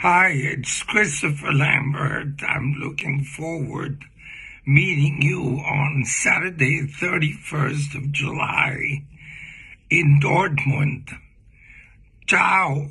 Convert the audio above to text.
Hi, it's Christopher Lambert. I'm looking forward meeting you on Saturday, 31st of July in Dortmund. Ciao.